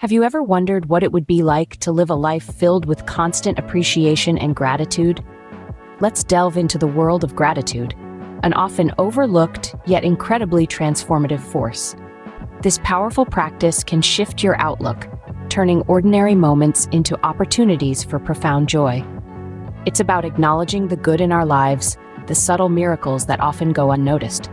Have you ever wondered what it would be like to live a life filled with constant appreciation and gratitude? Let's delve into the world of gratitude, an often overlooked yet incredibly transformative force. This powerful practice can shift your outlook, turning ordinary moments into opportunities for profound joy. It's about acknowledging the good in our lives, the subtle miracles that often go unnoticed.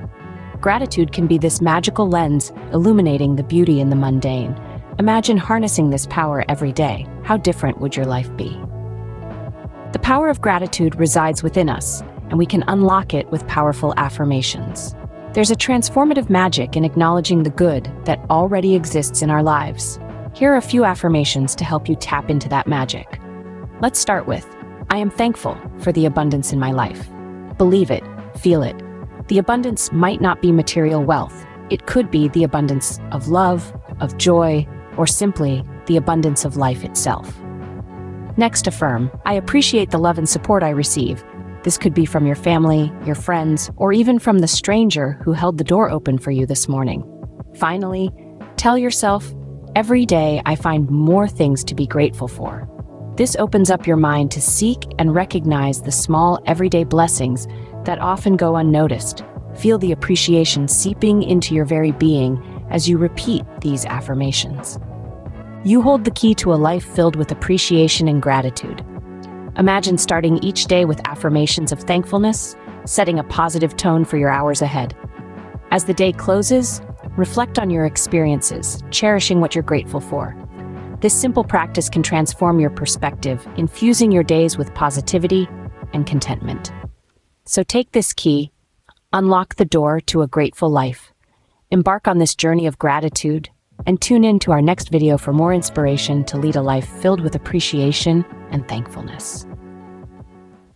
Gratitude can be this magical lens illuminating the beauty in the mundane Imagine harnessing this power every day. How different would your life be? The power of gratitude resides within us, and we can unlock it with powerful affirmations. There's a transformative magic in acknowledging the good that already exists in our lives. Here are a few affirmations to help you tap into that magic. Let's start with I am thankful for the abundance in my life. Believe it, feel it. The abundance might not be material wealth, it could be the abundance of love, of joy, or simply the abundance of life itself. Next, affirm I appreciate the love and support I receive. This could be from your family, your friends, or even from the stranger who held the door open for you this morning. Finally, tell yourself every day I find more things to be grateful for. This opens up your mind to seek and recognize the small, everyday blessings that often go unnoticed. Feel the appreciation seeping into your very being as you repeat these affirmations. You hold the key to a life filled with appreciation and gratitude. Imagine starting each day with affirmations of thankfulness, setting a positive tone for your hours ahead. As the day closes, reflect on your experiences, cherishing what you're grateful for. This simple practice can transform your perspective, infusing your days with positivity and contentment. So take this key, unlock the door to a grateful life. Embark on this journey of gratitude and tune in to our next video for more inspiration to lead a life filled with appreciation and thankfulness.